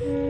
Bye.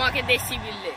আমাকে দেশি বিল্লে